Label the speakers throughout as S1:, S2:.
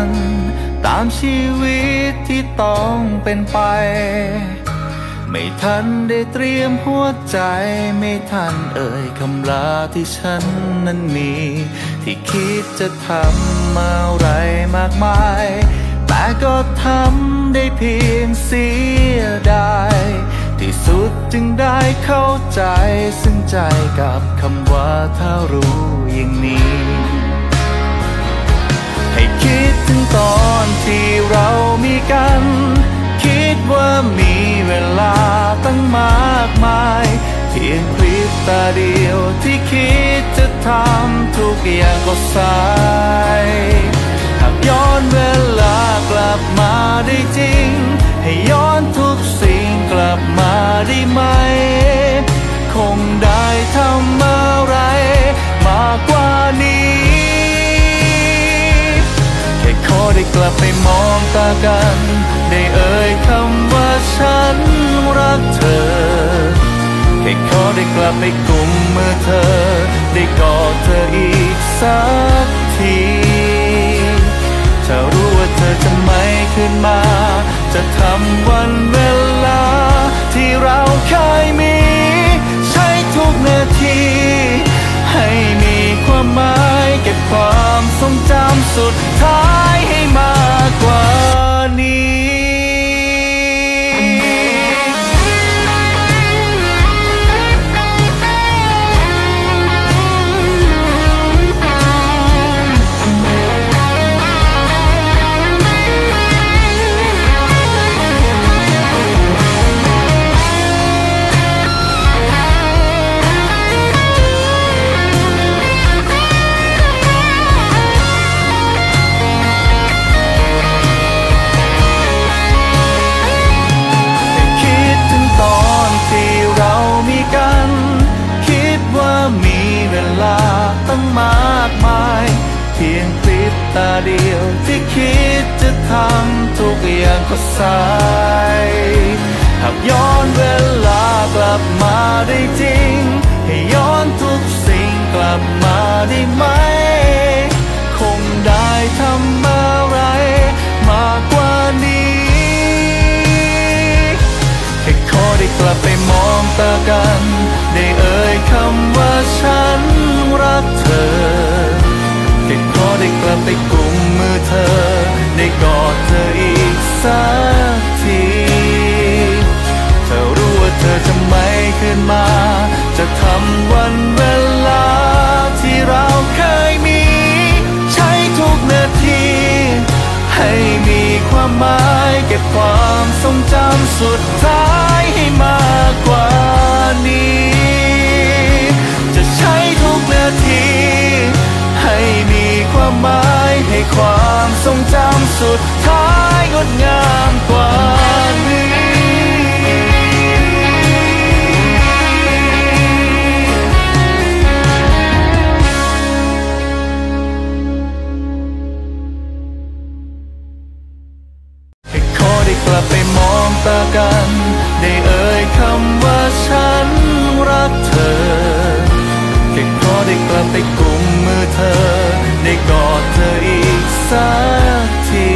S1: ันตามชีวิตที่ต้องเป็นไป ไม่ทันได้เตรียมหัวใจ ไม่ทันเอ่ยคำลาที่ฉันนั้นมี ที่คิดจะทำอะไรมากมาย แต่ก็ทำได้เพียงเสียดายที่สุดจึงได้เข้าใจ ซึ่งใจกับคำว่าถ้ารู้อย่างนี้ คิดถึงตอนที่เรามีกัน คิดว่ามีเวลาตั้งมากมาย เพียงพริบตาเดียวที่คิดจะทำทุกอย่างก็สายหากย้อนเวลากลับมาได้จริง ให้ย้อนทุกสิ่ง กลับไปมองตากัน ได้เอ่ยคำว่าฉันรักเธอแค่ขอได้กลับไปกุมมือเธอ ได้กอดเธออีกสักทีถ้ารู้ว่าเธอจะไม่ขึ้นมา จะทำ ตาเดียวที่คิดจะทำทุกอย่างก็สายหากย้อนเวลากลับมาได้จริง ให้ย้อนทุกสิ่งกลับมาได้ไหม ความหมายเก็บความทรงจำสุดท้ายให้มากกว่านี้ จะใช้ทุกนาที ให้มีความหมายให้ความทรงจำสุดท้ายงดงามกว่า สักที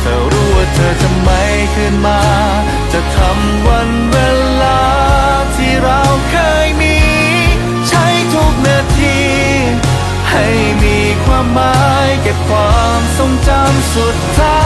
S1: เธอรู้ว่าเธอจะไม่ขึ้นมา จะทำวันเวลา ที่เราเคยมี ใช้ทุกนาที ให้มีความหมายเก็บความทรงจำสุดท้าย